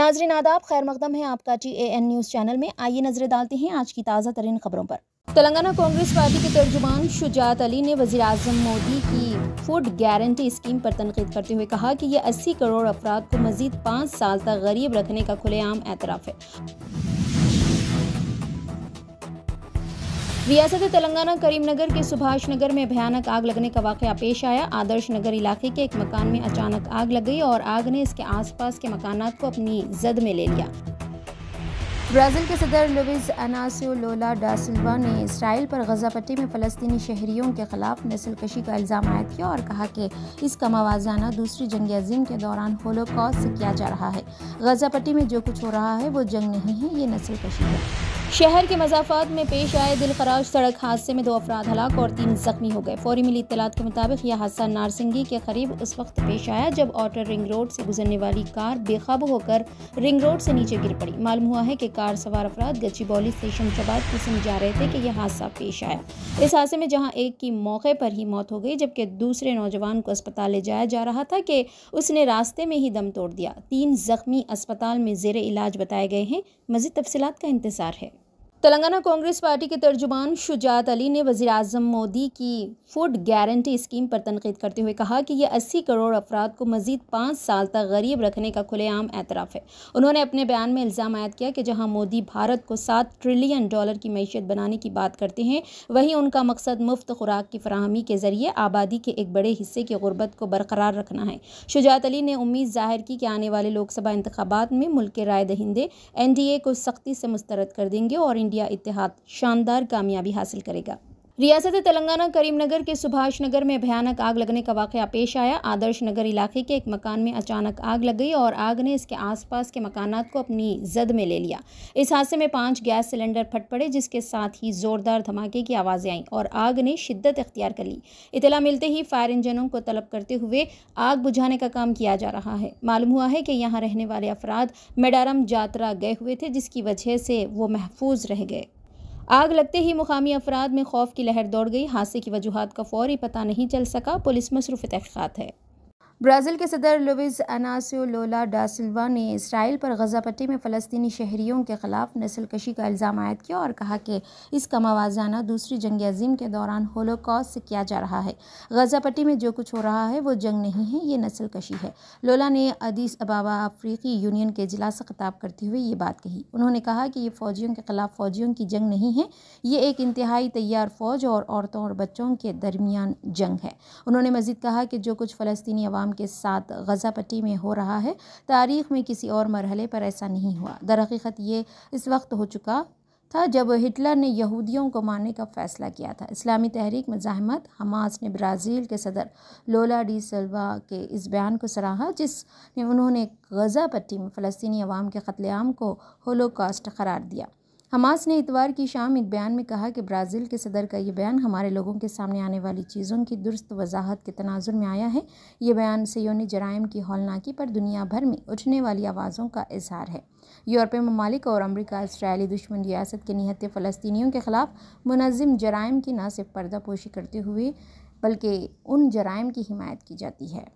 नाजरीन आदाब, खैर मकदम है आपका T A N news channel में। आइए नज़रें डालते हैं आज की ताज़ा तरीन खबरों पर। तेलंगाना कांग्रेस पार्टी के तर्जुमान शुजात अली ने वजी अजम मोदी की फ़ूड गारंटी स्कीम पर तनकीद करते हुए कहा कि ये अस्सी करोड़ अफराद को मजीद पाँच साल तक गरीब रखने का खुलेआम एतराफ़ है। रियासत तेलंगाना करीमनगर के सुभाष नगर में भयानक आग लगने का वाक़ पेश आया। आदर्श नगर इलाके के एक मकान में अचानक आग लग गई और आग ने इसके आसपास के मकानात को अपनी जद में ले लिया। ब्राज़ील के सदर लुइस अनासियो लोला डासिल्वा ने इसराइल पर गजा पट्टी में फ़लस्तनी शहरीों के खिलाफ नस्ल कशी का इल्ज़ाम आयद किया और कहा कि इसका मवाजाना दूसरी जंग अजीम के दौरान होलोकॉस्ट से किया जा रहा है। गजा पट्टी में जो कुछ हो रहा है, वो जंग नहीं है, ये नस्ल कशी है। शहर के मजाफात में पेश आए दिल खराज सड़क हादसे में दो अफराद हलाक और तीन जख्मी हो गए। फौरी मिली इतलात के मुताबिक यह हादसा नारसिंगी के करीब उस वक्त पेश आया जब ऑटर रिंग रोड से गुजरने वाली कार बेकाबू होकर रिंग रोड से नीचे गिर पड़ी। मालूम हुआ है कि कार सवार अफराद गच्चीबौली से शमशाबाद की समझ जा रहे थे कि यह हादसा पेश आया। इस हादसे में जहाँ एक की मौके पर ही मौत हो गई, जबकि दूसरे नौजवान को अस्पताल ले जाया जा रहा था कि उसने रास्ते में ही दम तोड़ दिया। तीन जख्मी अस्पताल में जेर इलाज बताए गए हैं। मजीद तफसीत का इंतज़ार है। तेलंगाना कांग्रेस पार्टी के तर्जुमान शुजात अली ने वजी अजम मोदी की फ़ूड गारंटी स्कीम पर तनकीद करते हुए कहा कि यह अस्सी करोड़ अफराद को मजीद पाँच साल तक गरीब रखने का खुलेआम एतराफ़ है। उन्होंने अपने बयान में इल्ज़ाम आयद किया कि जहाँ मोदी भारत को सात ट्रिलियन डॉलर की मीशत बनाने की बात करते हैं, वहीं उनका मकसद मुफ़्त खुराक की फराहमी के ज़रिए आबादी के एक बड़े हिस्से की गुर्बत को बरकरार रखना है। शुजात अली ने उम्मीद ज़ाहिर की कि आने वाले लोकसभा इंतबात में मुल्क के राय दहिंदे एन डी ए को सख्ती से मुस्तरद कर देंगे और इंडिया इतिहाद शानदार कामयाबी हासिल करेगा। रियासत तेलंगाना करीमनगर के सुभाष नगर में भयानक आग लगने का वाक़ पेश आया। आदर्श नगर इलाके के एक मकान में अचानक आग लग गई और आग ने इसके आसपास के मकानात को अपनी जद में ले लिया। इस हादसे में पाँच गैस सिलेंडर फट पड़े, जिसके साथ ही ज़ोरदार धमाके की आवाज़ें आईं और आग ने शिद्दत अख्तियार कर ली। इतला मिलते ही फायर इंजनों को तलब करते हुए आग बुझाने का काम किया जा रहा है। मालूम हुआ है कि यहाँ रहने वाले अफराद मेडारम जात्रा गए हुए थे, जिसकी वजह से वो महफूज रह गए। आग लगते ही मुकामी अफराद में खौफ की लहर दौड़ गई। हादसे की वजूहत का फौरी पता नहीं चल सका। पुलिस मसरूफ़ तहक़ात है। ब्राज़ील के सदर लुइस अनासियो लोला डासिल्वा ने इसराइल पर गजा पट्टी में फ़लस्तनी शहरीों के खिलाफ नस्ल कशी का इल्ज़ाम आयद किया और कहा कि इसका मवाजाना दूसरी जंग अजीम के दौरान होलोकॉस्ट से किया जा रहा है। गजा पट्टी में जो कुछ हो रहा है, वो जंग नहीं है, ये नस्ल कशी है। लोला ने अदीस अबाबा अफ्रीकी यूनियन के अजलास से खिताब करते हुए ये बात कही। उन्होंने कहा कि ये फ़ौजियों के ख़िलाफ़ फ़ौजियों की जंग नहीं है, ये एक इंतहाई तैयार फ़ौज और औरतों और बच्चों के दरमियान जंग है। उन्होंने मज़ीद कहा कि जो कुछ फ़लस्तनी अवाम के साथ गज़ा पट्टी में हो रहा है। तारीख़ में किसी और मरहले पर ऐसा नहीं हुआ। दरहकीकत ये इस वक्त हो चुका था जब हिटलर ने यहूदियों को मारने का फ़ैसला किया था। इस्लामी तहरीक मजामत हमास ने ब्राज़ील के सदर लोला डी सल्वा के इस बयान को सराहा, जिसने उन्होंने गज़ा पट्टी में फ़लस्तनी अवाम के कत्लेआम को होलोकास्ट करार दिया। हमास ने इतवार की शाम एक बयान में कहा कि ब्राज़ील के सदर का ये बयान हमारे लोगों के सामने आने वाली चीज़ों की दुरुस्त वजाहत के तनाजुर में आया है। ये बयान सयोनी जराइम की हौलनाकी पर दुनिया भर में उठने वाली आवाज़ों का इजहार है। यूरोपीय ममालिक और अमरीका इसराइली दुश्मन रियासत के निहत्ते फ़लस्तियों के ख़िलाफ़ मुनज़म जराइम की न सिर्फ़ पर्दापोशी करते हुए बल्कि उन जराइम की हिमायत की जाती है।